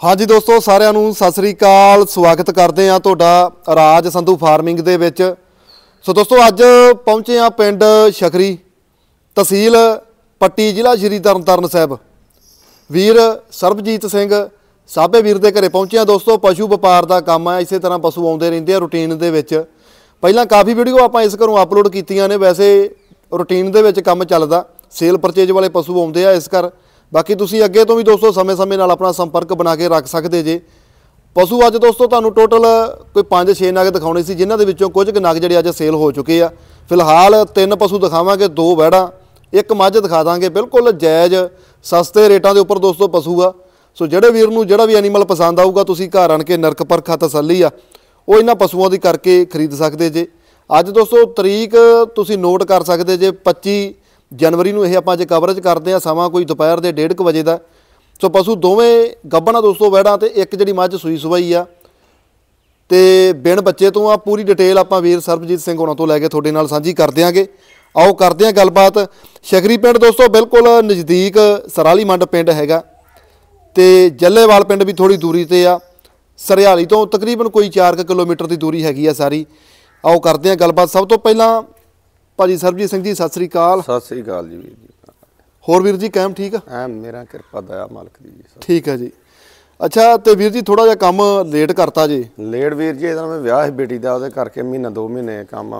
ਹਾਂਜੀ ਦੋਸਤੋ, ਸਾਰਿਆਂ ਨੂੰ ਸਤਿ ਸ੍ਰੀ ਅਕਾਲ। ਸਵਾਗਤ ਕਰਦੇ ਆ ਤੁਹਾਡਾ ਰਾਜ ਸੰਧੂ ਫਾਰਮਿੰਗ ਦੇ ਵਿੱਚ। ਸੋ ਦੋਸਤੋ, ਅੱਜ ਪਹੁੰਚੇ ਆ ਪਿੰਡ ਸ਼ਖਰੀ ਤਹਿਸੀਲ ਪੱਟੀ ਜ਼ਿਲ੍ਹਾ ਸ਼੍ਰੀ ਤਰਨਤਾਰਨ ਸਾਹਿਬ। ਵੀਰ ਸਰਬਜੀਤ ਸਿੰਘ ਸਾਬੇ ਵੀਰ ਦੇ ਘਰੇ ਪਹੁੰਚੇ ਆ ਦੋਸਤੋ। ਪਸ਼ੂ ਵਪਾਰ ਦਾ ਕੰਮ ਆ ਇਸੇ ਤਰ੍ਹਾਂ ਪਸ਼ੂ ਆਉਂਦੇ ਰਹਿੰਦੇ ਆ ਰੂਟੀਨ ਦੇ ਵਿੱਚ। ਪਹਿਲਾਂ ਕਾਫੀ ਵੀਡੀਓ ਆਪਾਂ ਇਸ ਘਰੋਂ ਅਪਲੋਡ ਕੀਤੀਆਂ ਨੇ, ਵੈਸੇ ਰੂਟੀਨ ਦੇ ਵਿੱਚ ਕੰਮ ਚੱਲਦਾ। ਸੇਲ ਪਰਚੇਜ ਵਾਲੇ ਪਸ਼ੂ ਆਉਂਦੇ ਆ ਇਸ ਘਰ। ਬਾਕੀ ਤੁਸੀਂ ਅੱਗੇ ਤੋਂ ਵੀ ਦੋਸਤੋ ਸਮੇਂ-ਸਮੇਂ ਨਾਲ ਆਪਣਾ ਸੰਪਰਕ ਬਣਾ ਕੇ ਰੱਖ ਸਕਦੇ ਜੇ। ਪਸ਼ੂ ਅੱਜ ਦੋਸਤੋ ਤੁਹਾਨੂੰ ਟੋਟਲ ਕੋਈ 5-6 ਨਗ ਦਿਖਾਉਣੇ ਸੀ, ਜਿਨ੍ਹਾਂ ਦੇ ਵਿੱਚੋਂ ਕੁਝ ਕੁ ਨਗ ਜਿਹੜੇ ਅੱਜ ਸੇਲ ਹੋ ਚੁੱਕੇ ਆ। ਫਿਲਹਾਲ ਤਿੰਨ ਪਸ਼ੂ ਦਿਖਾਵਾਂਗੇ, ਦੋ ਵਹਿੜਾਂ ਇੱਕ ਮੱਝ ਦਿਖਾ ਦਾਂਗੇ। ਬਿਲਕੁਲ ਜਾਇਜ਼, ਸਸਤੇ ਰੇਟਾਂ ਦੇ ਉੱਪਰ ਦੋਸਤੋ ਪਸ਼ੂ ਆ। ਸੋ ਜਿਹੜੇ ਵੀਰ ਨੂੰ ਜਿਹੜਾ ਵੀ ਐਨੀਮਲ ਪਸੰਦ ਆਊਗਾ, ਤੁਸੀਂ ਘਰ ਆਣ ਕੇ ਨਰਕ ਪਰਖਾ ਤਸੱਲੀ ਆ, ਉਹ ਇਹਨਾਂ ਪਸ਼ੂਆਂ ਦੀ ਕਰਕੇ ਖਰੀਦ ਸਕਦੇ ਜੇ। ਅੱਜ ਦੋਸਤੋ ਤਰੀਕ ਤੁਸੀਂ ਨੋਟ ਕਰ ਸਕਦੇ ਜੇ 25 ਜਨਵਰੀ ਨੂੰ ਇਹ ਆਪਾਂ ਅੱਜ ਕਵਰੇਜ ਕਰਦੇ ਆ ਸਮਾਂ ਕੋਈ ਦੁਪਹਿਰ ਦੇ 1:30 ਵਜੇ ਦਾ। ਸੋ ਪਸ਼ੂ ਦੋਵੇਂ ਗੱਭਣਾ ਦੋਸਤੋ ਵਹਿੜਾਂ ਤੇ ਇੱਕ ਜਿਹੜੀ ਮੱਝ ਸੂਈ ਸਵਾਈ ਆ। ਤੇ ਬਿਨ ਬੱਚੇ ਤੋਂ ਆ, ਪੂਰੀ ਡਿਟੇਲ ਆਪਾਂ ਵੀਰ ਸਰਬਜੀਤ ਸਿੰਘ ਹੋਣਾ ਤੋਂ ਲੈ ਕੇ ਤੁਹਾਡੇ ਨਾਲ ਸਾਂਝੀ ਕਰ ਦਿਆਂਗੇ। ਆਓ ਕਰਦੇ ਆਂ ਗੱਲਬਾਤ। ਸ਼ਕਰੀ ਪਿੰਡ ਦੋਸਤੋ ਬਿਲਕੁਲ ਨਜ਼ਦੀਕ ਸਰਾਲੀ ਮੰਡ ਪਿੰਡ ਹੈਗਾ। ਤੇ ਜੱਲੇਵਾਲ ਪਿੰਡ ਵੀ ਥੋੜੀ ਦੂਰੀ ਤੇ ਆ। ਸਰਿਆਲੀ ਤੋਂ ਤਕਰੀਬਨ ਕੋਈ 4 ਕਿਲੋਮੀਟਰ ਦੀ ਦੂਰੀ ਹੈਗੀ ਆ ਸਾਰੀ। ਆਓ ਕਰਦੇ ਆਂ ਗੱਲਬਾਤ। ਸਭ ਤੋਂ ਪਹਿਲਾਂ ਭਾਜੀ ਸਰਬਜੀਤ ਸਿੰਘ ਜੀ ਸਤਿ ਸ੍ਰੀ ਅਕਾਲ। ਸਤਿ ਸ੍ਰੀ ਅਕਾਲ ਜੀ ਵੀਰ ਜੀ। ਹੋਰ ਵੀਰ ਜੀ ਕਾਇਮ ਠੀਕ ਆ? ਐ ਮੇਰਾ ਕਿਰਪਾ ਦਇਆ ਮਾਲਕ ਦੀ ਜੀ ਠੀਕ ਹੈ ਜੀ। ਅੱਛਾ ਤੇ ਵੀਰ ਜੀ ਥੋੜਾ ਜਿਹਾ ਕੰਮ ਲੇਟ ਕਰਤਾ ਜੀ। ਲੇਟ ਵੀਰ ਜੀ ਇਹਦਾ ਮੈਂ ਵਿਆਹ ਸੀ ਬੇਟੀ ਦਾ ਉਹਦੇ ਕਰਕੇ ਮਹੀਨਾ ਦੋ ਮਹੀਨੇ ਕੰਮ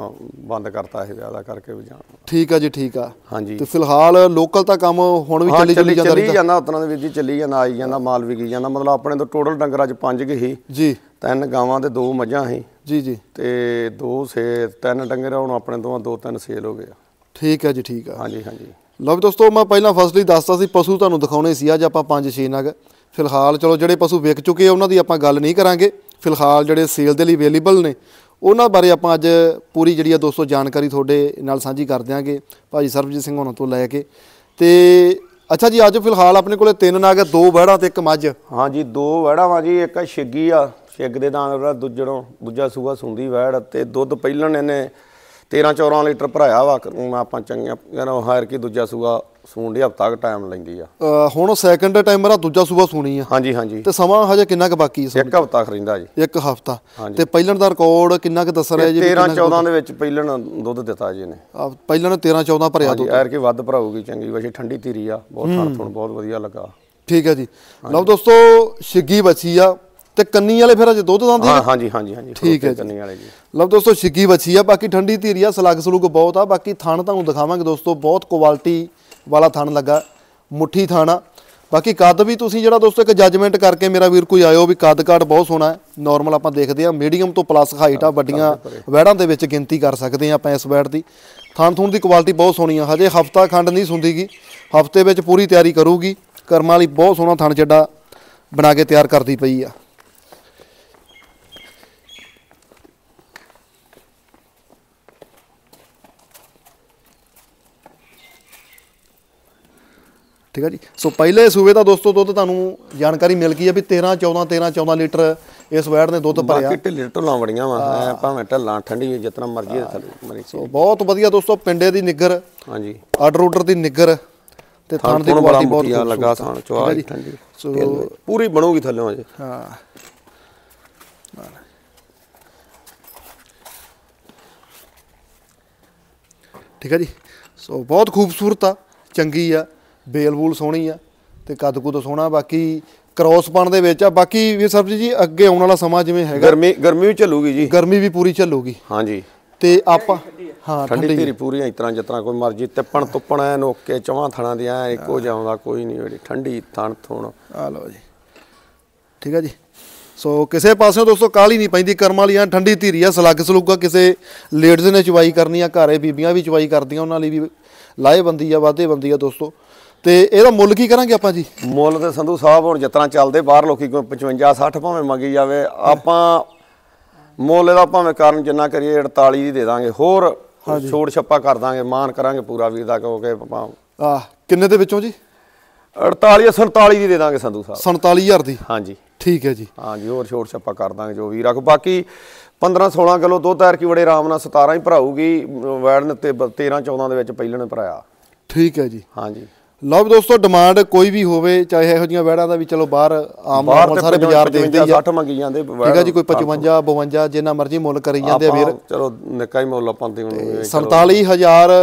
ਬੰਦ ਕਰਤਾ ਸੀ ਵਿਆਹ ਦਾ ਕਰਕੇ ਵੀ ਜਾਣ ਠੀਕ ਆ ਜੀ ਠੀਕ ਆ। ਹਾਂਜੀ। ਤੇ ਫਿਲਹਾਲ ਲੋਕਲ ਤਾਂ ਕੰਮ ਹੁਣ ਵੀ ਹਾਂ, ਚੱਲੀ ਚੱਲੀ ਜਾਂਦਾ ਚੱਲੀ ਜਾਂਦਾ ਉਤਨਾ ਦੇ ਵੀਰ ਜੀ ਚੱਲੀ ਜਾਂਦਾ ਆਈ ਜਾਂਦਾ ਮਾਲ ਵਿਕੀ ਜਾਂਦਾ। ਮਤਲਬ ਆਪਣੇ ਤੋਂ ਟੋਟਲ ਡੰਗਰ ਅੱਜ ਪੰਜ ਗਏ ਸੀ। ਜੀ। ਤਿੰਨ ਗਾਵਾਂ ਤੇ ਦੋ ਮੱਝਾਂ ਸੀ। ਜੀ ਜੀ। ਤੇ ਦੋ ਸੇ ਤਿੰਨ ਡੰਗਰ ਹੁਣ ਆਪਣੇ ਤੋਂ ਦੋ ਤਿੰਨ ਸੇਲ ਹੋ ਗਏ ਆ। ਠੀਕ ਹੈ ਜੀ ਠੀਕ ਆ। ਹਾਂਜੀ ਹਾਂਜੀ। ਲਓ ਵੀ ਦੋਸਤੋ ਮੈਂ ਪਹਿਲਾਂ ਫਸਟਲੀ ਦੱਸਤਾ ਸੀ ਪਸ਼ੂ ਤੁਹਾਨੂੰ ਦਿਖਾਉਣੇ ਸੀ ਅੱਜ ਆਪਾਂ 5-6 ਨਗ। ਫਿਲਹਾਲ ਚਲੋ ਜਿਹੜੇ ਪਸ਼ੂ ਵਿਕ ਚੁੱਕੇ ਆ ਉਹਨਾਂ ਦੀ ਆਪਾਂ ਗੱਲ ਨਹੀਂ ਕਰਾਂਗੇ। ਫਿਲਹਾਲ ਜਿਹੜੇ ਸੇਲ ਦੇ ਲਈ ਅਵੇਲੇਬਲ ਨੇ ਉਹਨਾਂ ਬਾਰੇ ਆਪਾਂ ਅੱਜ ਪੂਰੀ ਜਿਹੜੀ ਆ ਦੋਸਤੋ ਜਾਣਕਾਰੀ ਤੁਹਾਡੇ ਨਾਲ ਸਾਂਝੀ ਕਰ ਦਿਆਂਗੇ ਭਾਜੀ ਸਰਬਜੀਤ ਸਿੰਘ ਹੋਣਾ ਤੋਂ ਲੈ ਕੇ। ਤੇ ਅੱਛਾ ਜੀ ਅੱਜ ਫਿਲਹਾਲ ਆਪਣੇ ਕੋਲੇ ਤਿੰਨ ਨਗ ਦੋ ਵਹਿੜਾਂ ਤੇ ਇੱਕ ਮੱਝ। ਹਾਂਜੀ ਦੋ ਵੜਾ ਵਾ ਜੀ ਇੱਕ ਛਿੱਗੀ ਆ ਛਿੱਗ ਦੇ ਦਾਨ ਉਹਦਾ ਦੂਜੜੋਂ ਦੂਜਾ ਸੂਆ ਸੁੰਦੀ ਵੜ ਤੇ ਦੁੱਧ ਪਹਿਲਣ ਇਹਨੇ 13 14 ਲੀਟਰ ਭਰਾਇਆ ਵਾ ਆਪਾਂ ਚੰਗੀਆਂ ਯਾਰ ਹਾਇਰ ਕੀ ਦੂਜਾ ਸੂਆ ਸੂਣ ਦੀ ਹਫਤਾ ਕ ਟਾਈਮ ਲੈਂਦੀ ਆ। ਹੁਣ ਸੈਕੰਡ ਟਾਈਮਰ ਆ ਦੂਜਾ ਸੂਬਾ ਸੁਣੀ ਆ। ਹਾਂਜੀ ਹਾਂਜੀ। ਤੇ ਸਮਾਂ ਹਜੇ ਕਿੰਨਾ ਕੁ ਬਾਕੀ ਹੈ ਇੱਕ ਹਫਤਾ ਖਰਿੰਦਾ ਜੀ। ਇੱਕ ਹਫਤਾ। ਤੇ ਪਹਿਲਣ ਦਾ ਰਿਕਾਰਡ ਕਿੰਨਾ ਕੁ ਦੱਸ ਰਿਹਾ ਜੀ 13 14 ਦੇ ਵਿੱਚ ਪਹਿਲਣ ਦੁੱਧ ਦਿੱਤਾ ਜੀ ਨੇ ਪਹਿਲਣ 13 14 ਭਰਿਆ ਹਾਂਜੀ ਹਾਇਰ ਕੀ ਵੱਧ ਭਰਾਊਗੀ ਚੰਗੀ ਵੈਸੇ ਠੰਡੀ ਧੀਰੀ ਆ ਬਹੁਤ ਥਣ ਥਣ ਬਹੁਤ ਵਧੀਆ ਲੱਗਾ। ਠੀਕ ਹੈ ਜੀ। ਲਓ ਦੋਸਤੋ ਛਿੱਗੀ ਬੱਚੀ ਆ। ਤੇ ਕੰਨੀ ਵਾਲੇ ਫਿਰ ਅਜੇ ਦੁੱਧ ਦੰਦੀ ਹਾਂ ਹਾਂਜੀ ਹਾਂਜੀ ਹਾਂਜੀ ਠੀਕ ਹੈ। ਕੰਨੀ ਵਾਲੇ ਜੀ। ਲਓ ਦੋਸਤੋ ਛਿੱਗੀ ਬੱਚੀ ਆ ਬਾਕੀ ਠੰਡੀ ਧੀਰੀ ਆ ਸਲੱਗ ਸਲੂਗ ਬਹੁਤ ਆ ਬਾਕੀ ਥਣ ਤੁਹਾਨੂੰ ਦਿਖਾਵਾਂਗੇ ਦੋਸਤੋ ਬਹੁਤ ਕੁਆਲਿਟੀ ਵਾਲਾ ਥਣ ਲੱਗਾ ਮੁੱਠੀ ਥਣ ਆ। ਬਾਕੀ ਕੱਦ ਵੀ ਤੁਸੀਂ ਜਿਹੜਾ ਦੋਸਤੋ ਇੱਕ ਜੱਜਮੈਂਟ ਕਰਕੇ ਮੇਰਾ ਵੀਰ ਕੋਈ ਆਇਓ ਵੀ ਕੱਦ ਕਾਠ ਬਹੁਤ ਸੋਹਣਾ ਹੈ ਨਾਰਮਲ ਆਪਾਂ ਦੇਖਦੇ ਆ ਮੀਡੀਅਮ ਤੋਂ ਪਲੱਸ ਹਾਈਟ ਆ ਵੱਡੀਆਂ ਵੈੜਾਂ ਦੇ ਵਿੱਚ ਗਿਣਤੀ ਕਰ ਸਕਦੇ ਆ ਆਪਾਂ ਇਸ ਵੈੜ ਦੀ। ਥਣ ਥੂਣ ਦੀ ਕੁਆਲਿਟੀ ਬਹੁਤ ਸੋਹਣੀ ਆ ਹਜੇ ਹਫਤਾ ਖੰਡ ਨਹੀਂ ਸੁੰਦੀਗੀ ਹਫ਼ਤੇ ਵਿੱਚ ਪੂਰੀ ਤਿਆਰੀ ਕਰੂਗੀ ਕਰਮਾਂ ਵਾਲੀ ਬਹੁਤ ਸੋਹਣਾ ਥਣ ਚੱਡਾ ਬਣਾ ਕੇ ਤਿਆਰ ਕਰਦੀ ਪਈ ਆ। ਠੀਕ ਹੈ ਜੀ? ਸੋ ਪਹਿਲੇ ਸੂਬੇ ਦਾ ਦੋਸਤੋ ਦੁੱਧ ਤੁਹਾਨੂੰ ਜਾਣਕਾਰੀ ਮਿਲ ਗਈ ਹੈ ਵੀ 13 14 13 14 ਲੀਟਰ ਇਸ ਵੈੜ ਨੇ ਦੁੱਧ ਭਰਿਆ। ਬਾਕੀ ਢਿੱਲੇ ਢੁੱਲਾਂ ਬੜੀਆਂ ਵਾ ਭਾਵੇਂ ਢੱਲਾਂ ਠੰਡੀ ਜਿਤਨਾ ਮਰਜ਼ੀ ਦੇ ਥੱਲੇ ਸੋ ਬਹੁਤ ਵਧੀਆ ਦੋਸਤੋ ਪਿੰਡੇ ਦੀ ਨਿੱਗਰ ਹਾਂਜੀ। ਆਰਡਰ ਆਰਡਰ ਦੀ ਨਿੱਗਰ ਤੇ ਥਣ ਦੀ ਕੁਆਲਿਟੀ ਬਹੁਤ ਬਹੁਤ ਲੱਗਾ ਥਣ ਆ। ਚਵਾ ਠੀਕ ਹੈ ਠੰਡੀ ਸੋ ਪੂਰੀ ਬਣੂਗੀ ਥੱਲੇ ਅਜੇ। ਹਾਂ। ਠੀਕ ਹੈ ਜੀ? ਸੋ ਬਹੁਤ ਖੂਬਸੂਰਤ ਆ ਚੰਗੀ ਆ। ਬੇਲ ਬੂਲ ਸੋਹਣੀ ਆ ਤੇ ਕੱਦ ਕੁੱਦ ਸੋਹਣਾ ਬਾਕੀ ਕ੍ਰੋਸ ਪਣ ਦੇ ਵਿੱਚ ਆ ਬਾਕੀ ਵੀ ਸਬਜੀ ਜੀ ਅੱਗੇ ਆਉਣ ਵਾਲਾ ਸਮਾਂ ਜਿਵੇਂ ਹੈਗਾ ਗਰਮੀ ਗਰਮੀ ਵੀ ਚੱਲੂਗੀ ਜੀ। ਗਰਮੀ ਵੀ ਪੂਰੀ ਚੱਲੂਗੀ। ਹਾਂਜੀ। ਤੇ ਆਪਾਂ ਹਾਂ ਠੰਡੀ ਧੀਰੀ ਪੂਰੀ ਇਸ ਤਰ੍ਹਾਂ ਜਿਤਨਾ ਕੋਈ ਮਰਜ਼ੀ ਤਿੱਪਣ ਤੁੱਪਣ ਐ ਨੋਕੇ ਚਵਾਂ ਥਣਾ ਦੀ ਐ ਇੱਕੋ ਜਾਉਂਦਾ ਕੋਈ ਨਹੀਂ ਜਿਹੜੀ ਠੰਡੀ ਥਣ ਥੁਣ। ਆ ਲਓ ਜੀ। ਠੀਕ ਹੈ ਜੀ। ਸੋ ਕਿਸੇ ਪਾਸਿਓਂ ਦੋਸਤੋ ਕਾਲੀ ਨਹੀਂ ਪੈਂਦੀ ਕਰਮ ਵਾਲੀ ਐਂ ਠੰਡੀ ਧੀਰੀ ਆ ਸਲੱਗ ਸਲੂਗਾ ਕਿਸੇ ਲੇਡੀਜ਼ ਨੇ ਚਵਾਈ ਕਰਨੀ ਆ ਘਰੇ ਬੀਬੀਆਂ ਵੀ ਚਵਾਈ ਕਰਦੀਆਂ ਉਹਨਾਂ ਲਈ ਵੀ ਲਾਹੇਬੰਦੀ ਆ ਵਾਧੇਬੰਦੀ ਆ ਦੋਸਤੋ। ਤੇ ਇਹਦਾ ਮੁੱਲ ਕੀ ਕਰਾਂਗੇ ਆਪਾਂ ਜੀ? ਮੁੱਲ ਤੇ ਸੰਧੂ ਸਾਹਿਬ ਹੁਣ ਜਿਤਨਾ ਚੱਲਦੇ ਬਾਹਰ ਲੋਕੀ ਕੋਈ 55 60 ਭਾਵੇਂ ਮੰਗੀ ਜਾਵੇ ਆਪਾਂ ਮੁੱਲ ਇਹਦਾ ਭਾਵੇਂ ਕਰਨ ਜਿੰਨਾ ਕਰੀਏ 48 ਦੀ ਦੇ ਦਾਂਗੇ। ਹੋਰ ਛੋੜ ਛੱਪਾ ਕਰ ਦਾਂਗੇ ਮਾਨ ਕਰਾਂਗੇ ਪੂਰਾ ਵੀਰ ਦਾ ਕਿਉਂਕਿ ਆਪਾਂ ਆ ਕਿੰਨੇ ਦੇ ਵਿੱਚੋਂ ਜੀ? 48 47 ਦੀ ਦੇ ਦਾਂਗੇ ਸੰਧੂ ਸਾਹਿਬ। 47000 ਦੀ? ਹਾਂਜੀ। ਠੀਕ ਹੈ ਜੀ। ਹਾਂਜੀ ਹੋਰ ਛੋੜ ਛੱਪਾ ਕਰ ਦਾਂਗੇ ਜੋ ਵੀਰ ਆਖੋ। ਬਾਕੀ 15 16 ਕਿਲੋ ਦੁੱਧ ਐਰ ਕੀ ਬੜੇ ਆਰਾਮ ਨਾਲ 17 ਹੀ ਭਰਾਊਗੀ ਵੈੜ ਨੇ ਤੇ 13 14 ਦੇ ਵਿੱਚ ਪਹਿਲਾਂ ਨੇ ਭਰਾਇਆ। ਠੀਕ ਹੈ ਜੀ। ਹਾਂਜੀ। ਲਓ ਦੋਸਤੋ ਡਿਮਾਂਡ ਕੋਈ ਵੀ ਹੋਵੇ ਚਾਹੇ ਇਹੋ ਜਿਹੀਆਂ ਵੈੜਾਂ ਦਾ ਵੀ ਚਲੋ ਬਾਹਰ ਆਮ ਤੇ ਸਾਰੇ ਬਾਜ਼ਾਰ ਦੇਖਦੇ ਹੀ ਆ। 60 ਮੰਗੀ ਜਾਂਦੇ ਠੀਕ ਆ ਜੀ ਕੋਈ 55 52 ਜਿੰਨਾ ਮਰਜ਼ੀ ਮੁੱਲ ਕਰੀ ਜਾਂਦੇ ਆ ਵੀਰ। ਚਲੋ ਨਿੱਕਾ ਹੀ ਮੁੱਲ ਆਪਾਂ ਤੇ ਹੁਣ 47000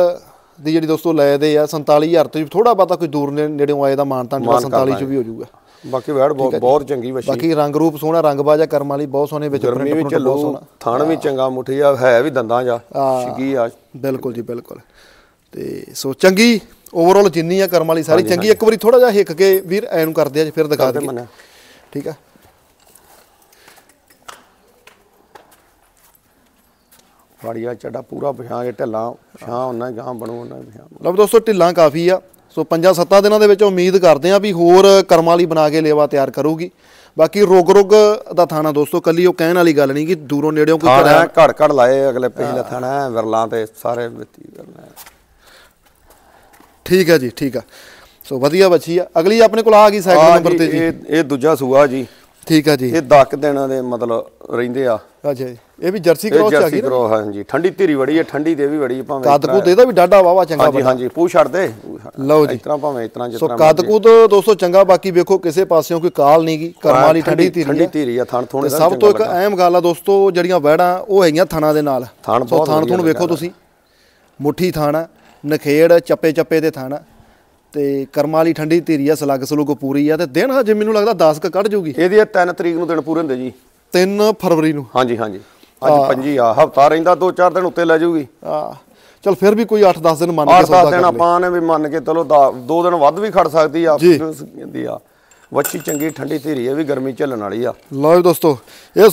ਦੀ ਜਿਹੜੀ ਦੋਸਤੋ ਲੈਦੇ ਆ 47000 ਤੋਂ ਥੋੜਾ ਬਾਤਾ ਕੋਈ ਦੂਰ ਨੇੜਿਓਂ ਆਏ ਦਾ ਮਾਨਤਾਂ ਜਿਹੜਾ 47 ਚ ਵੀ ਹੋ ਜਾਊਗਾ। ਬਾਕੀ ਵੈੜ ਬਹੁਤ ਬਹੁਤ ਚੰਗੀ ਵਛੀ। ਬਾਕੀ ਰੰਗ ਰੂਪ ਸੋਹਣਾ ਰੰਗ ਬਾਜਾ ਕਰਮ ਵਾਲੀ ਬਹੁਤ ਸੋਹਣੇ ਵਿੱਚ ਗਰਮੀ print ਵੀ print ਬਹੁਤ ਚੱਲੋ ਸੋਹਣਾ। ਥਣ ਵੀ ਚੰਗਾ ਮੁੱਠੀ ਆ ਹੈ ਵੀ ਦੰਦਾਂ ਜਾ ਛਿੱਗੀ ਆ। ਬਿਲਕੁਲ ਜੀ ਬਿਲਕੁਲ। ਤੇ ਸੋ ਚੰਗੀ ਓਵਰਆਲ ਜਿੰਨੀ ਆ ਕਰਮ ਵਾਲੀ ਸਾਰੀ ਚੰਗੀ ਇੱਕ ਵਾਰੀ ਥੋੜਾ ਜਿਹਾ ਹਿੱਕ ਕੇ ਵੀਰ ਐ ਨੂੰ ਕਰਦੇ ਆ ਜੀ ਫਿਰ ਦਿਖਾ ਦਈਏ। ਠੀਕ ਆ। ਫਾੜੀਆ ਚੱਡਾ ਪੂਰਾ ਪਛਾਂ ਕੇ ਢੱਲਾ ਪਛਾਂ ਉਹਨਾਂ ਗਾਂ ਬਣੂ ਉਹਨਾਂ ਪਛਾਂ ਲਓ ਦੋਸਤੋ ਢਿੱਲਾਂ ਕਾਫੀ ਆ। ਸੋ ਪੰਜਾਂ ਸੱਤਾਂ ਦਿਨਾਂ ਦੇ ਵਿੱਚ ਉਮੀਦ ਕਰਦੇ ਆ ਵੀ ਹੋਰ ਕਰਮ ਵਾਲੀ ਬਣਾ ਕੇ ਲੇਵਾ ਤਿਆਰ ਕਰੂਗੀ। ਬਾਕੀ ਰੁਗ ਰੁਗ ਦਾ ਥਾਣਾ ਦੋਸਤੋ ਕੱਲੀ ਉਹ ਕਹਿਣ ਵਾਲੀ ਗੱਲ ਨਹੀਂ ਕਿ ਦੂਰੋਂ ਨੇੜਿਓਂ ਕੋਈ ਘੜਾ ਘੜ ਲਾਏ ਅਗਲੇ ਪਿਛਲੇ ਥਣ ਵਿਰਲਾਂ ਤੇ ਸਾਰੇ ਠੀਕ ਆ ਜੀ ਠੀਕ ਆ। ਸੋ ਵਧੀਆ ਬੱਚੀ ਆ। ਅਗਲੀ ਆਪਣੇ ਕੋਲ ਆ ਗਈ ਸਾਈਕਲ ਨੰਬਰ ਤੇ ਜੀ। ਇਹ ਇਹ ਦੂਜਾ ਸੂਆ ਜੀ। ਠੀਕ ਆ ਜੀ। ਇਹ 10 ਦਿਨਾਂ ਦੇ ਮਤਲਬ ਰਹਿੰਦੇ ਆ। ਅੱਛਾ ਜੀ। ਇਹ ਵੀ ਜਰਸੀ ਕ੍ਰੋਸ ਆ ਜਰਸੀ ਗਈ ਨਾ? ਕਰੋ ਹਾਂਜੀ। ਠੰਡੀ ਧੀਰੀ ਬੜੀ ਹੈ ਠੰਡੀ ਤੇ ਵੀ ਬੜੀ ਹੈ ਭਾਵੇਂ ਕੱਦ ਕੁੱਦ ਇਹਦਾ ਵੀ ਡਾਡਾ ਵਾਵਾ ਚੰਗਾ ਹਾਂਜੀ ਹਾਂਜੀ। ਪੂ ਛੱਡ ਦੇ। ਲਓ ਜੀ। ਤਰ੍ਹਾਂ ਭਾਵੇਂ ਤਰ੍ਹਾਂ ਜਿਸ ਸੋ ਤਰ੍ਹਾਂ ਕੱਦ ਕੁੱਦ ਦੋਸਤੋ ਚੰਗਾ ਬਾਕੀ ਵੇਖੋ ਕਿਸੇ ਪਾਸਿਓਂ ਕੋਈ ਕਾਲ ਨਹੀਂ ਗਈ ਕਰਮਾਂ ਵਾਲੀ ਠੰਡੀ ਧੀਰੀ ਠੰਡੀ ਧੀਰੀ ਆ ਥਣ ਥੋੜੇ ਸਭ ਤੋਂ ਇੱਕ ਅਹਿਮ ਗੱਲ ਆ ਦੋਸਤੋ ਜਿਹੜੀਆਂ ਵੈੜਾਂ ਉਹ ਹੈਗੀਆਂ ਥਾਣਾ ਦੇ ਨਾਲ। ਥਣ ਸੋ ਥਾਣ ਥੁਣ ਵੇਖੋ ਤੁਸੀਂ। ਮੁੱਠੀ ਥਾਣਾ ਨਖੇੜ ਚੱਪੇ ਚੱਪੇ ਦੇ ਥਾਣਾ। ਤੇ ਕਰਮਾਂ ਵਾਲੀ ਠੰਡੀ ਧੀਰੀ ਆ ਸਲੱਗ ਸਲੂਗ ਪੂਰੀ ਆ ਤੇ ਦਿਨ ਹਜੇ ਮੈਨੂੰ ਲੱਗਦਾ 10 ਕ ਕੱਢ ਜੂਗੀ। ਇਹਦੀ 3 ਤਰੀਕ ਨੂੰ ਦਿਨ ਪੂਰੇ ਹੁੰਦੇ ਜੀ। 3 ਫਰਵਰੀ ਨੂੰ। ਹਾਂਜੀ ਹਾਂਜੀ। ਅੱਜ ਪੰਜੀ ਆ ਹਫਤਾ ਰਹਿੰਦਾ 2-4 ਦਿਨ ਉੱਤੇ ਲੈ ਜਾਊਗੀ ਆ ਚਲ ਫਿਰ ਵੀ ਕੋਈ 8-10 ਦਿਨ ਮੰਨ ਕੇ 8-10 ਸੌਦਾ ਦਿਨ ਕਰ ਆਪਾਂ ਨੇ ਵੀ ਮੰਨ ਕੇ ਚਲੋ ਦਾ- ਦੋ ਦਿਨ ਵੱਧ ਵੀ ਖੜ ਸਕਦੀ ਆ ਜੀ। ਕਹਿੰਦੀ ਆ ਵੱਛੀ ਚੰਗੀ ਠੰਡੀ ਧੀਰੀ ਇਹ ਵੀ ਗਰਮੀ ਝੱਲਣ ਵਾਲੀ ਆ। ਲਓ ਦੋਸਤੋ ਇਹ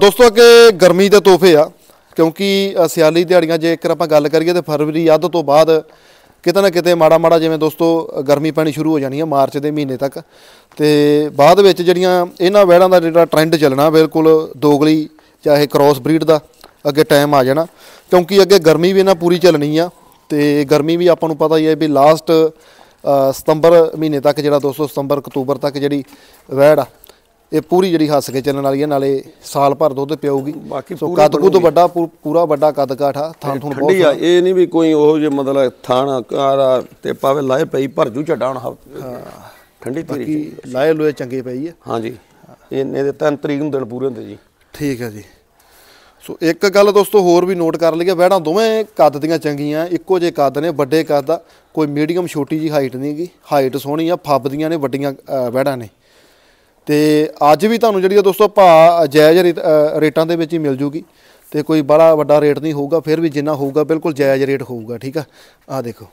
ਦੋਸਤੋ ਅੱਗੇ ਗਰਮੀ ਦੇ ਤੋਹਫੇ ਆ। ਕਿਉਂਕਿ ਸਿਆਲੀ ਦਿਹਾੜੀਆਂ ਜੇਕਰ ਆਪਾਂ ਗੱਲ ਕਰੀਏ ਤੇ ਫਰਵਰੀ ਅੱਧ ਤੋਂ ਬਾਅਦ ਕਿਤੇ ਨਾ ਕਿਤੇ ਮਾੜਾ ਮਾੜਾ ਜਿਵੇਂ ਦੋਸਤੋ ਗਰਮੀ ਪੈਣੀ ਸ਼ੁਰੂ ਹੋ ਜਾਣੀ ਹੈ ਮਾਰਚ ਦੇ ਮਹੀਨੇ ਤੱਕ। ਤੇ ਬਾਅਦ ਵਿੱਚ ਜਿਹੜੀਆਂ ਇਹਨਾਂ ਵੈੜਾਂ ਦਾ ਜਿਹੜਾ ਟ੍ਰੈਂਡ ਚੱਲਣਾ ਬਿਲਕੁਲ ਦੋਗਲੀ, ਚਾਹੇ ਕ੍ਰਾਸ ਬਰੀਡ ਦਾ, ਅੱਗੇ ਟਾਈਮ ਆ ਜਾਣਾ। ਕਿਉਂਕਿ ਅੱਗੇ ਗਰਮੀ ਵੀ ਇਹਨਾਂ ਪੂਰੀ ਚੱਲਣੀ ਆ ਤੇ ਗਰਮੀ ਵੀ ਆਪਾਂ ਨੂੰ ਪਤਾ ਹੀ ਹੈ ਵੀ ਲਾਸਟ ਸਤੰਬਰ ਮਹੀਨੇ ਤੱਕ ਜਿਹੜਾ ਦੋਸਤੋ, ਸਤੰਬਰ ਅਕਤੂਬਰ ਤੱਕ ਜਿਹੜੀ ਵੈੜ ਆ ਇਹ ਪੂਰੀ ਜਿਹੜੀ ਹੱਸ ਕੇ ਚੱਲਣ ਵਾਲੀ ਹੈ ਨਾਲੇ ਸਾਲ ਭਰ ਦੁੱਧ ਪਿਆਊਗੀ ਬਾਕੀ ਸੋ ਪੂਰੀ ਕੱਦ ਕੁੱਦ ਵੱਡਾ ਪੂਰਾ ਵੱਡਾ ਕੱਦ ਕਾਠਾ ਥਾਂ ਥੁਣ ਬਹੁਤ ਆ ਇਹ ਨਹੀਂ ਵੀ ਕੋਈ ਉਹ ਜੇ ਮਤਲਬ ਥਾਣਾ ਕਾਰਾ ਤੇ ਪਾਵੇ ਲਾਏ ਪਈ ਭਰ ਜੂ ਹਫ਼ਤੇ। ਠੰਡੀ ਕੀ ਲਾਏ ਲੋਏ ਚੰਗੇ ਪਈ ਹੈ ਹਾਂਜੀ। ਇਹਨੇ ਦੇ 3 ਤਰੀਕ ਨੂੰ ਦਿਨ ਪੂਰੇ ਹੁੰਦੇ ਜੀ। ਠੀਕ ਹੈ ਜੀ। ਸੋ ਇੱਕ ਗੱਲ ਦੋਸਤੋ ਹੋਰ ਵੀ ਨੋਟ ਕਰ ਲਈਏ ਵੈੜਾਂ ਦੋਵੇਂ ਕੱਦ ਦੀਆਂ ਚੰਗੀਆਂ ਇੱਕੋ ਜਿਹੇ ਕੱਦ ਨੇ ਵੱਡੇ ਕੱਦ ਆ। ਕੋਈ ਮੀਡੀਅਮ ਛੋਟੀ ਜੀ ਹਾਈਟ ਨਹੀਂ ਗੀ ਹਾਈਟ ਸੋਹਣੀ ਆ ਫੱਬਦੀਆਂ ਨੇ ਵੱਡੀਆਂ ਵੈੜਾਂ ਨੇ। ਤੇ ਅੱਜ ਵੀ ਤੁਹਾਨੂੰ ਜਿਹੜੀ ਆ ਦੋਸਤੋ ਭਾ ਜਾਇਜ਼ ਰੇਟ- ਰੇਟਾਂ ਦੇ ਵਿੱਚ ਹੀ ਮਿਲ ਜੂਗੀ। ਤੇ ਕੋਈ ਬੜਾ ਵੱਡਾ ਰੇਟ ਨਹੀਂ ਹੋਊਗਾ, ਫਿਰ ਵੀ ਜਿੰਨਾ ਹੋਊਗਾ ਬਿਲਕੁਲ ਜਾਇਜ਼ ਰੇਟ ਹੋਊਗਾ, ਠੀਕ ਆ? ਆ ਦੇਖੋ।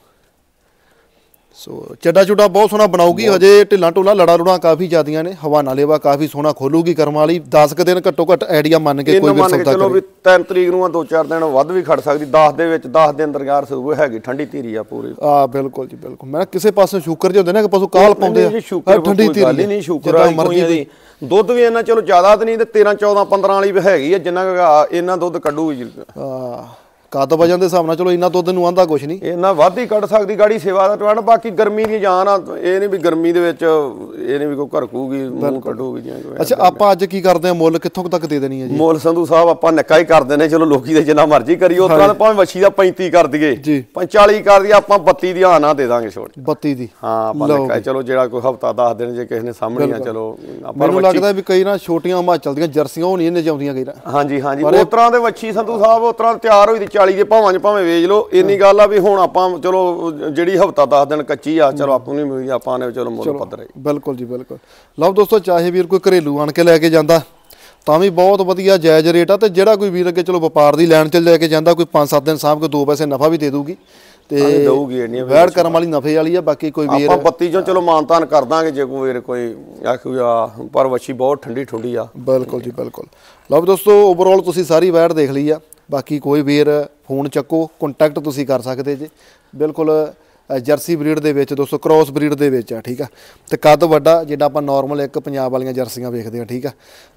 ਸੋ ਚੱਡਾ ਚੁੱਡਾ ਬਹੁਤ ਸੋਹਣਾ ਬਣਾਉਗੀ ਹਜੇ ਢਿੱਲਾਂ ਢੋਲਾ ਲੜਾ ਲੁੜਾ ਕਾਫੀ ਜ਼ਿਆਦੀਆਂ ਨੇ ਹਵਾਨਾ ਲੇਵਾ ਕਾਫੀ ਸੋਹਣਾ ਖੋਲੂਗੀ ਕਰਮ ਵਾਲੀ 10 ਕ ਦਿਨ ਘੱਟੋ ਘੱਟ ਆਈਡੀਆ ਮੰਨ ਕੇ ਕੋਈ ਵੀ ਸੌਦਾ ਚਲੋ ਕਰੇ। ਵੀ 3 ਤਰੀਕ ਨੂੰ ਆ 2-4 ਦਿਨ ਵੱਧ ਵੀ ਖੜ ਸਕਦੀ 10 ਦੇ ਵਿੱਚ 10 ਦੇ ਅੰਦਰ ਸੂਬੇ ਹੈਗੀ ਠੰਡੀ ਧੀਰੀ ਆ ਪੂਰੀ। ਆ ਬਿਲਕੁਲ ਜੀ ਬਿਲਕੁਲ। ਮੈਂ ਕਿਸੇ ਪਾਸੇ ਸ਼ੂਕਰ ਜਿਹੇ ਹੁੰਦੇ ਨੇ ਕਿ ਪਸ਼ੂ ਕਾਲ ਪਾਉਂਦੇ ਜੀ, ਆ ਠੰਡੀ ਧੀਰੀ ਨਹੀਂ ਜਿੱਦਾਂ ਵਾਲੀ ਮਰਜ਼ੀ ਇਹਦੀ ਦੁੱਧ ਵੀ ਇਹਨਾਂ ਚਲੋ ਜ਼ਿਆਦਾ ਤਾਂ ਨਹੀਂ ਤੇ 13 14 15 ਵਾਲੀ ਵੀ ਹੈਗੀ ਆ ਜਿੰਨਾ ਆ, ਇਹਨਾਂ ਦੁੱਧ ਕੱਢੂਗੀ ਜੀ। ਆ। ਕੱਦ ਵਜਨ ਦੇ ਹਿਸਾਬ ਨਾਲ? ਚਲੋ ਇੰਨਾ ਦੁੱਧ ਨੂੰ ਆਂਦਾ ਕੁਛ ਨਹੀਂ। ਇਹਨਾਂ ਵੱਧ ਹੀ ਕੱਢ ਸਕਦੀ ਗਾੜੀ ਸੇਵਾ ਦਾ ਟਵਣ ਬਾਕੀ ਗਰਮੀ ਦੀ ਜਾਨ ਆ ਇਹ ਨਹੀਂ ਵੀ ਗਰਮੀ ਦੇ ਵਿੱਚ ਇਹ ਨਹੀਂ ਵੀ ਕੋਈ ਘਰਕੂਗੀ ਮੂੰਹ ਕੱਢੂਗੀ ਜਾਂ ਅੱਛਾ ਆਪਾਂ ਅੱਜ ਕੀ ਕਰਦੇ ਆ ਮੁੱਲ ਕਿੱਥੋਂ ਤੱਕ ਦੇ ਦੇਣੀ ਹੈ ਜੀ? ਮੋਲ ਸੰਧੂ ਸਾਹਿਬ ਆਪਾਂ ਨਿੱਕਾ ਹੀ ਕਰਦੇ ਨੇ ਚਲੋ ਲੋਕੀ ਦੇ ਜਿੰਨਾ ਮਰਜ਼ੀ ਕਰੀ ਉਹ ਤਰ੍ਹਾਂ ਭਾਵੇਂ ਵੱਛੀ ਦਾ 35 ਕਰ ਦਈਏ। ਜੀ। 45 ਕਰ ਦਈਏ ਆਪਾਂ 32 ਦੀ ਨਾ ਦੇ ਦਾਂਗੇ ਛੋੜ 32 ਦੀ। ਹਾਂ ਆਪਾਂ ਨਿੱਕਾ ਚਲੋ ਜਿਹੜਾ ਕੋਈ ਹਫਤਾ 10 ਦਿਨ ਜੇ ਕਿਸੇ ਨੇ ਸਾਹਮਣੇ ਆ ਚਲੋ ਆਪਾਂ ਮੈਨੂੰ ਲੱਗਦਾ ਵੀ ਕਈ ਨਾ ਛੋਟੀਆਂ ਹਿਮਾਚਲ ਦੀਆਂ ਜਰਸੀਆਂ ਉਹ ਨਹੀਂ ਇਹਨੇ ਜਾਉਂਦੀਆਂ ਕਈ ਨਾ। ਹਾਂਜੀ ਹਾਂਜੀ। ਉਸ ਤਰ੍ਹਾਂ ਦੇ ਵੱਛੀ ਸੰਧੂ ਸਾਹਿਬ ਉਸ ਤਰ੍ਹਾਂ ਤਿਆਰ ਹੋਈ ਦੀ 40 ਦੇ ਭਾਵਾਂ ਚ ਭਾਵੇਂ ਵੇਚ ਲਓ ਇੰਨੀ ਗੱਲ ਆ ਵੀ ਹੁਣ ਆਪਾਂ ਚਲੋ ਜਿਹੜੀ ਹਫਤਾ 10 ਦਿਨ ਕੱਚੀ ਆ ਚਲੋ ਆਪਾਂ ਨੂੰ ਮਿਲੀ ਆਪਾਂ ਨੇ ਚਲੋ ਮੁੱਲ ਪੱਧਰੇ ਬਿਲਕੁਲ ਜੀ ਬਿਲਕੁਲ। ਲਓ ਦੋਸਤੋ ਚਾਹੇ ਵੀਰ ਕੋਈ ਘਰੇਲੂ ਆਣ ਕੇ ਲੈ ਕੇ ਜਾਂਦਾ ਤਾਂ ਵੀ ਬਹੁਤ ਵਧੀਆ ਜਾਇਜ਼ ਰੇਟ ਆ ਤੇ ਜਿਹੜਾ ਕੋਈ ਵੀਰ ਅੱਗੇ ਚਲੋ ਵਪਾਰ ਦੀ ਲੈਣ ਚ ਲੈ ਕੇ ਜਾਂਦਾ ਕੋਈ 5-7 ਦਿਨ ਕੇ ਦੋ ਪੈਸੇ ਨਫਾ ਵੀ ਦੇ ਦੂਗੀ ਤੇ ਦਊਗੀ ਇੰਨੀਆਂ ਵੈੜ ਕਰਮ ਵਾਲੀ ਨਫੇ ਵਾਲੀ ਆ ਬਾਕੀ ਕੋਈ ਵੀਰ ਆਪਾਂ 32 ਚੋਂ ਚਲੋ ਮਾਨਤਾਨ ਕਰ ਦਾਂਗੇ ਜੇ ਕੋਈ ਵੀਰ ਕੋਈ ਆਖੂਗਾ ਪਰ ਵੱਛੀ ਬਹੁਤ ਠੰਡੀ ਠੁੰਡੀ ਆ। ਬਿਲਕੁਲ ਜੀ ਬਿਲਕੁਲ। ਲਓ ਦੋਸਤੋ ਓਵਰਆਲ ਤੁਸੀਂ ਸਾਰੀ ਵੈੜ ਦੇਖ ਲਈ ਆ ਬਾਕੀ ਕੋਈ ਵੀਰ ਫੋਨ ਚੱਕੋ ਕੰਟੈਕਟ ਤੁਸੀਂ ਕਰ ਸਕਦੇ ਜੀ। ਬਿਲਕੁਲ ਜਰਸੀ ਬਰੀਡ ਦੇ ਵਿੱਚ ਦੋਸਤੋ ਕ੍ਰਾਸ ਬਰੀਡ ਦੇ ਵਿੱਚ ਆ ਠੀਕ ਆ? ਤੇ ਕੱਦ ਵੱਡਾ ਜਿਹੜਾ ਆਪਾਂ ਨਾਰਮਲ ਇੱਕ ਪੰਜਾਬ ਵਾਲੀਆਂ ਜਰਸੀਆਂ ਵੇਖਦੇ ਆ ਠੀਕ ਆ?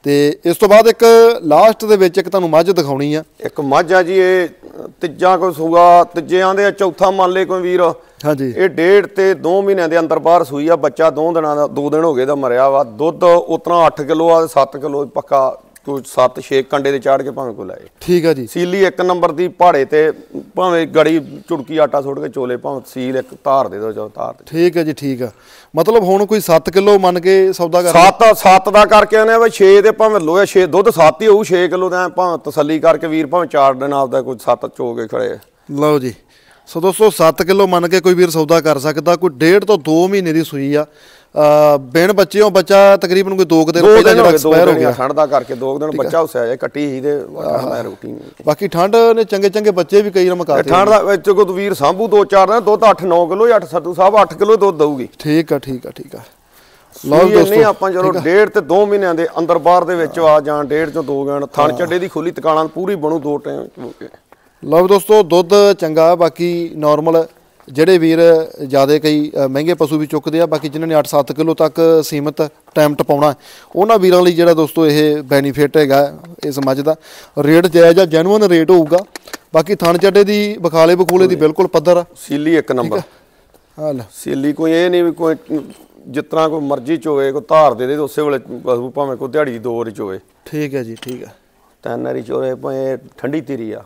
ਤੇ ਇਸ ਤੋਂ ਬਾਅਦ ਇੱਕ ਲਾਸਟ ਦੇ ਵਿੱਚ ਇੱਕ ਤੁਹਾਨੂੰ ਮੱਝ ਦਿਖਾਉਣੀ ਆ। ਇੱਕ ਮੱਝ ਆ ਜੀ ਇਹ ਤੀਜਾ ਕੋਈ ਸੂਆ ਤੀਜਿਆਂ ਦੇ ਚੌਥਾ ਮੰਨ ਲੈ ਕੋਈ ਵੀਰ। ਹਾਂਜੀ। ਇਹ ਡੇਢ ਤੇ 2 ਮਹੀਨਿਆਂ ਦੇ ਅੰਦਰ ਬਾਹਰ ਸੂਈ ਆ ਬੱਚਾ 2 ਦਿਨਾਂ ਦਾ 2 ਦਿਨ ਹੋ ਗਏ ਦਾ ਮਰਿਆ ਵਾ। ਦੁੱਧ ਉਤਨਾ 8 ਕਿਲੋ ਆ 7 ਕਿਲੋ ਪੱਕਾ ਕੋਈ 7 6 ਕੰਡੇ ਦੇ ਚਾੜ ਕੇ ਭਾਵੇਂ ਕੋ ਲਾਏ। ਠੀਕ ਆ ਜੀ। ਸੀਲੀ ਇੱਕ ਨੰਬਰ ਦੀ ਪਹਾੜੇ ਤੇ ਭਾਵੇਂ ਗੜੀ ਚੁੜਕੀ ਆਟਾ ਸੁੱਟ ਕੇ ਚੋਲੇ ਭਾਵੇਂ ਸੀਲ ਇੱਕ ਧਾਰ ਦੇ ਦੋ ਜੋ ਧਾਰ ਦੇ ਠੀਕ ਹੈ ਜੀ ਠੀਕ ਆ। ਮਤਲਬ ਹੁਣ ਕੋਈ 7 ਕਿਲੋ ਮੰਨ ਕੇ ਸੌਦਾ ਕਰ ਸੱਤ ਸੱਤ ਦਾ ਕਰਕੇ ਉਹਨੇ ਵੀ 6 ਦੇ ਭਾਵੇਂ ਲੋਇਆ 6 ਦੁੱਧ 7 ਹੀ ਹੋਊ 6 ਕਿਲੋ ਦਾ ਭਾਵੇਂ ਤਸੱਲੀ ਕਰਕੇ ਵੀਰ ਭਾਵੇਂ ਚਾਰ ਦਿਨ ਆਪਦਾ ਕੋਈ 7 ਚੋ ਕੇ ਖੜੇ ਲਓ ਜੀ। ਸੋ ਦੋਸਤੋ 7 ਕਿਲੋ ਮੰਨ ਕੇ ਕੋਈ ਵੀਰ ਸੌਦਾ ਕਰ ਸਕਦਾ ਕੋਈ ਡੇਢ ਤੋਂ 2 ਮਹੀਨੇ ਦੀ ਸੂਈ ਆ। ਬਿਨ ਬੱਚਿਓ ਬੱਚਾ ਤਕਰੀਬਨ ਕੋਈ 2 ਦਿਨ ਦੋ ਪਹਿਲਾਂ ਹੋ ਜਿਹੜਾ ਦੋ ਐਕਸਪਾਇਰ ਹੋ ਗਿਆ। ਠੰਡ ਦਾ ਕਰਕੇ ਦੋ ਕੁ ਦਿਨ ਬੱਚਾ ਹੁਸਿਆ ਜੇ ਕੱਟੀ ਸੀ ਤੇ ਮੈਂ ਰੋਟੀ ਨਹੀਂ ਬਾਕੀ ਠੰਡ ਨੇ ਚੰਗੇ ਚੰਗੇ ਬੱਚੇ ਵੀ ਕਈ ਰਮਕਾ ਠੰਡ ਦਾ ਵਿੱਚ ਕੋ ਵੀਰ ਸਾਂਭੂ ਦੋ ਚਾਰ ਦਿਨ ਦੁੱਧ 8-9 ਕਿਲੋ 8 ਸੱਤੂ ਸਾਹਿਬ 8 ਕਿਲੋ ਦੁੱਧ ਦਊਗੀ। ਠੀਕ ਆ ਠੀਕ ਆ ਠੀਕ ਆ। ਲਓ ਨਹੀਂ ਆਪਾਂ ਚਲੋ ਡੇਢ ਤੇ 2 ਮਹੀਨਿਆਂ ਦੇ ਅੰਦਰ ਬਾਹਰ ਦੇ ਵਿੱਚ ਆ ਜਾਣ ਡੇਢ ਚੋਂ ਦੋ ਗਣ ਥਣ ਚੱਡੇ ਦੀ ਖੁੱਲੀ ਤਕਾਲਾਂ ਪੂਰੀ ਬਣੂ ਦੋ ਟਾਈਮ। ਲਓ ਦੋਸਤੋ ਦੁੱਧ ਚੰਗਾ ਬਾਕੀ ਨਾਰਮਲ ਜਿਹੜੇ ਵੀਰ ਜਿਆਦੇ ਕਈ ਮਹਿੰਗੇ ਪਸ਼ੂ ਵੀ ਚੁੱਕਦੇ ਆ ਬਾਕੀ ਜਿਨ੍ਹਾਂ ਨੇ 8-7 ਕਿਲੋ ਤੱਕ ਸੀਮਤ ਟਾਈਮ ਟਪਾਉਣਾ ਉਹਨਾਂ ਵੀਰਾਂ ਲਈ ਜਿਹੜਾ ਦੋਸਤੋ ਇਹ ਬੈਨੀਫਿਟ ਹੈਗਾ ਇਸ ਮੱਝ ਦਾ। ਰੇਟ ਜਾਇਜ਼ ਆ ਜੈਨੂਅਨ ਰੇਟ ਹੋਊਗਾ। ਬਾਕੀ ਥਣ ਚੱਡੇ ਦੀ ਬਖਾਲੇ ਬਖੂਲੇ ਦੀ ਬਿਲਕੁਲ ਪੱਧਰ ਆ। ਸੀਲੀ ਇੱਕ ਨੰਬਰ ਹਾਂ ਲੈ। ਸੀਲੀ ਕੋਈ ਇਹ ਨਹੀਂ ਵੀ ਕੋਈ ਜਿਸ ਤਰ੍ਹਾਂ ਕੋਈ ਮਰਜ਼ੀ ਚੋਵੇ ਕੋਈ ਧਾਰ ਦੇ ਦੇ ਉਸੇ ਵੇਲੇ ਪਸ਼ੂ ਭਾਵੇਂ ਕੋਈ ਦਿਹਾੜੀ ਦੀ ਦੋ ਵਾਰੀ ਚੋਵੇ ਠੀਕ ਹੈ ਜੀ ਠੀਕ ਹੈ। ਤਿੰਨ ਵਾਰੀ ਚੋਵੇ ਭਾਵੇਂ ਠੰਡੀ ਤੀਰੀ ਆ।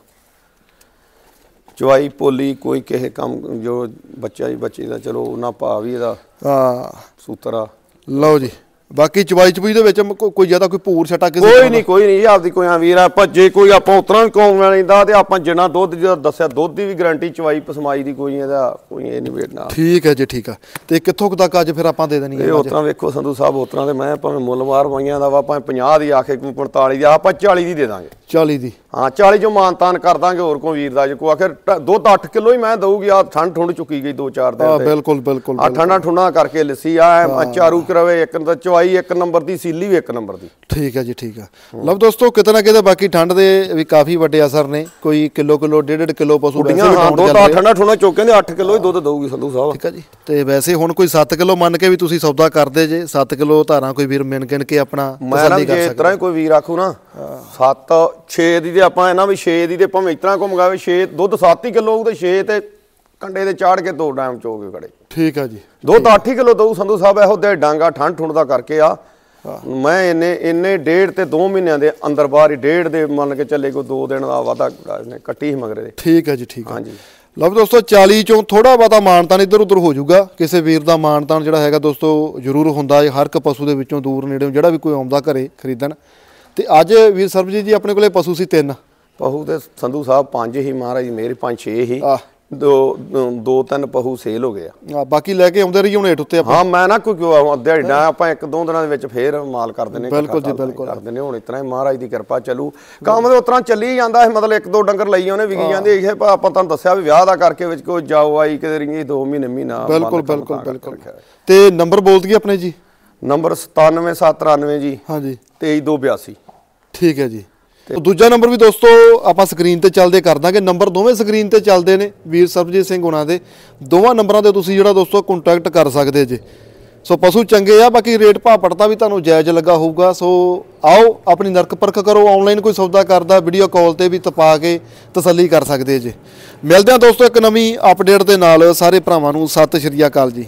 ਚਵਾਈ ਪੋਲੀ ਕੋਈ ਕਿਸੇ ਕੰਮ ਜੋ ਬੱਚਾ ਹੀ ਬੱਚੇ ਦਾ ਚਲੋ ਉਹਨਾਂ ਭਾ ਵੀ ਇਹਦਾ ਹਾਂ। ਸੂਤਰਾ ਲਓ ਜੀ। ਬਾਕੀ ਚਵਾਈ ਚਪੂਈ ਦੇ ਵਿੱਚ ਕੋ- ਕੋਈ ਜ਼ਿਆਦਾ ਕੋਈ ਭੂਰ ਛਟਾ ਕਿਸੇ ਕੋਈ ਨਹੀਂ ਕੋਈ ਨਹੀਂ ਆਪਦੀ ਕੋਈ ਆ ਵੀਰ ਆਪਾਂ ਜੇ ਕੋਈ ਆਪਾਂ ਉਤਰਾ ਕੌਮ ਲੈਂਦਾ ਤੇ ਆਪਾਂ ਜਿੰਨਾ ਦੁੱਧ ਜਿਹੜਾ ਦੱਸਿਆ ਦੁੱਧ ਦੀ ਵੀ ਗਾਰੰਟੀ ਚਵਾਈ ਪਸਮਾਈ ਦੀ ਕੋਈ ਇਹਦਾ ਕੋਈ ਇਹ ਨਹੀਂ ਵੇਟਣਾ ਠੀਕ ਹੈ ਜੀ ਠੀਕ ਆ। ਤੇ ਕਿੱਥੋਂ ਕੁ ਤੱਕ ਅੱਜ ਫਿਰ ਆਪਾਂ ਦੇ ਦੇਣੀ ਹੈ ਇਹ ਉਤਰਾ ਵੇਖੋ ਸੰਧੂ ਸਾਹਿਬ ਉਤਰਾ ਤੇ ਮੈਂ ਭਾਵੇਂ ਮੁੱਲ ਮਾਰ ਵਾਈਆਂ ਦਾ ਵਾ ਭਾਵੇਂ 50 ਦੀ ਆਖੇ ਕੋਈ 45 ਦੀ ਆਪਾਂ 40 ਦੀ ਦੇ ਦਾਂਗੇ। 40 ਦੀ। ਹਾਂ 40 ਜੋ ਮਾਨਤਾਨ ਕਰ ਦਾਂਗੇ ਹੋਰ ਕੋਈ ਵੀਰ ਦਾ ਜੇ ਆਖਰ ਟ- ਦੁੱਧ 8 ਕਿਲੋ ਹੀ ਮੈਂ ਦਊਗੀ ਆ ਠੰਡ ਠੁੰਡ ਚੁੱਕੀ ਗਈ 2-4 ਹਾਂ ਦਿਨ ਤੇ। ਬਿਲਕੁਲ ਬਿਲਕੁਲ ਆ ਠੰਡਾ ਠੁੰਡਾ ਕਰਕੇ ਲੱਸੀ ਆ ਚਾਰੂ ਕਰਵੇ ਇੱਕ ਚਵਾਈ ਇੱਕ ਨੰਬਰ ਦੀ ਸੀਲੀ ਵੀ ਇੱਕ ਨੰਬਰ ਦੀ। ਠੀਕ ਹੈ ਜੀ ਠੀਕ ਆ ਲਓ ਦੋਸਤੋ ਕਿਤੇ ਨਾ ਕਿਤੇ ਬਾਕੀ ਠੰਡ ਦੇ ਵੀ ਕਾਫੀ ਵੱਡੇ ਅਸਰ ਨੇ। ਕੋਈ ਕਿਲੋ ਕਿਲੋ ਡੇਢ ਕਿਲੋ ਪਸ਼ੂ ਵੈਸੇ ਹਾਂ ਰਹੇ ਆ। ਠੰਡਾ ਠੁੰਡਾ ਚੋਕੇ ਦੇ 8 ਕਿਲੋ ਹੀ ਦੁੱਧ ਦਊਗੀ ਸੰਧੂ ਸਾਹਿਬ। ਠੀਕ ਆ ਜੀ। ਤੇ ਵੈਸੇ ਹੁਣ ਕੋਈ 7 ਕਿਲੋ ਮੰਨ ਕੇ ਵੀ ਤੁਸੀਂ ਸੌਦਾ ਕਰਦੇ ਜੇ 7 ਕਿਲੋ ਧਾਰਾਂ ਕੋਈ ਵੀਰ ਮਿਣ ਗਿਣ ਕੇ ਆਪਣਾ ਤਸੱਲੀ ਕਰ ਜੇ ਇਸ ਸਕਦਾ ਤਰ੍ਹਾਂ ਹੀ। ਕੋਈ ਵੀਰ ਆਖੂ ਨਾ 7 6 ਦੀ ਤੇ ਆਪਾਂ ਇਹਨਾਂ ਵੀ 6 ਦੀ ਤੇ ਭਾਵੇਂ ਇਸ ਤਰ੍ਹਾਂ ਕੋ ਮੰਗਾਵੇ 6 ਦੁੱਧ 7 ਹੀ ਕਿਲੋ ਤੇ 6 ਤੇ ਕੰਡੇ ਤੇ ਚਾੜ ਕੇ ਦੋ ਟਾਈਮ ਚੋ ਕੇ ਖੜੇ। ਠੀਕ ਆ ਜੀ। ਦੁੱਧ 8 ਹੀ ਕਿਲੋ ਦਊ ਸੰਧੂ ਸਾਹਿਬ ਇਹੋ ਦੇ ਡਾਂਗਾ ਠੰਡ ਠੁੰਡ ਦਾ ਕਰਕੇ ਆ। ਮੈਂ ਇੰਨੇ ਇੰਨੇ ਡੇਢ ਤੇ 2 ਮਹੀਨਿਆਂ ਦੇ ਅੰਦਰ ਬਾਹਰ ਹੀ ਡੇਢ ਦੇ ਮੰਨ ਕੇ ਚੱਲੇ ਕੋਈ 2 ਦਿਨ ਦਾ ਵਾਦਾ ਨੇ ਕੱਟੀ ਸੀ ਮਗਰੇ ਦੇ। ਠੀਕ ਹੈ ਜੀ ਠੀਕ ਹੈ ਹਾਂਜੀ। ਲਓ ਦੋਸਤੋ 40 ਚੋਂ ਥੋੜਾ ਬਹੁਤਾ ਮਾਨਤਾਨ ਇੱਧਰ ਉੱਧਰ ਹੋ ਜਾਊਗਾ। ਕਿਸੇ ਵੀਰ ਦਾ ਮਾਨਤਾਨ ਜਿਹੜਾ ਹੈਗਾ ਦੋਸਤੋ ਜ਼ਰੂਰ ਹੁੰਦਾ ਹੈ ਹਰ ਇੱਕ ਪਸ਼ੂ ਦੇ ਵਿੱਚੋਂ ਦੂਰ ਨੇੜੇ ਜਿਹੜਾ ਵੀ ਕੋਈ ਆਉਂਦਾ ਘਰੇ ਖਰੀਦਣ। ਤੇ ਅੱਜ ਵੀਰ ਸਰਬਜੀਤ ਜੀ ਆਪਣੇ ਕੋਲੇ ਪਸ਼ੂ ਸੀ ਤਿੰਨ। ਪਹੂ ਤੇ ਸੰਧੂ ਸਾਹਿਬ ਪੰਜ ਹੀ ਮਹਾਰਾਜ ਦੀ ਮੇਰੀ ਪੰਜ ਛੇ ਹੀ। ਆਹ। ਦੋ ਦੋ ਤਿੰਨ ਪਹੂ ਸੇਲ ਹੋ ਗਏ ਆ। ਆ, ਬਾਕੀ ਲੈ ਕੇ ਆਉਂਦੇ ਰਹੀ ਹੁਣ ਹੇਠ ਉੱਤੇ ਆਪਾਂ। ਹਾਂ ਮੈਂ ਨਾ ਕੋਈ ਕਿਉਂ ਦਿਹਾੜੀ ਨਾ ਆਪਾਂ ਇੱਕ ਦੋ ਦਿਨਾਂ ਦੇ ਵਿੱਚ ਫੇਰ ਮਾਲ ਕਰ ਦਿੰਨੇ ਬਿਲਕੁਲ ਜੀ, ਬਿਲਕੁਲ। ਕਰ ਦਿੰਨੇ ਹੁਣ ਇਤਨਾ ਹੀ ਮਹਾਰਾਜ ਦੀ ਕਿਰਪਾ ਚੱਲੂ। ਕੰਮ ਦੇ ਉਤਰਾ ਚੱਲੀ ਜਾਂਦਾ ਹੈ ਮਤਲਬ ਇੱਕ ਦੋ ਡੰਗਰ ਲਈ ਉਹਨੇ ਵਿਕੀ ਜਾਂਦੇ ਇਹ ਆਪਾਂ ਤੁਹਾਨੂੰ ਦੱਸਿਆ ਵੀ ਵਿਆਹ ਦਾ ਕਰਕੇ ਵਿੱਚ ਕੋਈ ਜਾਓ ਆਈ ਕਿਤੇ ਰਿੰਗੀ 2 ਮਹੀਨੇ ਮਹੀਨਾ ਬਿਲਕੁਲ ਬਿਲਕੁਲ ਬਿਲਕੁਲ। ਤੇ ਨੰਬਰ ਬੋਲ ਦਈਏ ਆਪਣੇ ਜੀ? ਨੰਬਰ 97793 ਜੀ। ਹਾਂਜੀ। 23282 ਠੀਕ ਹੈ ਜੀ। ਤੇ ਦੂਜਾ ਨੰਬਰ ਵੀ ਦੋਸਤੋ, ਆਪਾਂ ਸਕਰੀਨ ਤੇ ਚੱਲਦੇ ਕਰ ਦਾਂਗੇ। ਨੰਬਰ ਦੋਵੇਂ ਸਕਰੀਨ ਤੇ ਚੱਲਦੇ ਨੇ ਵੀਰ ਸਰਬਜੀਤ ਸਿੰਘ ਉਹਨਾਂ ਦੇ। ਦੋਵਾਂ ਨੰਬਰਾਂ ਤੇ ਤੁਸੀਂ ਜਿਹੜਾ ਦੋਸਤੋ ਕੰਟੈਕਟ ਕਰ ਸਕਦੇ ਜੇ। ਸੋ ਪਸ਼ੂ ਚੰਗੇ ਆ, ਬਾਕੀ ਰੇਟ ਭਾਅ ਪੜਤਾ ਵੀ ਤੁਹਾਨੂੰ ਜਾਇਜ਼ ਲੱਗਾ ਹੋਊਗਾ। ਸੋ ਆਓ, ਆਪਣੀ ਨਰਕ ਪਰਖ ਕਰੋ ਆਨਲਾਈਨ ਕੋਈ ਸੌਦਾ ਕਰਦਾ ਵੀਡੀਓ ਕਾਲ ਤੇ ਵੀ ਤਪਾ ਕੇ ਤਸੱਲੀ ਕਰ ਸਕਦੇ ਜੇ। ਮਿਲਦੇ ਹਾਂ ਦੋਸਤੋ ਇੱਕ ਨਵੀਂ ਅਪਡੇਟ ਦੇ ਨਾਲ। ਸਾਰੇ ਭਰਾਵਾਂ ਨੂੰ ਸਤਿ ਸ਼੍ਰੀ ਅਕਾਲ ਜੀ।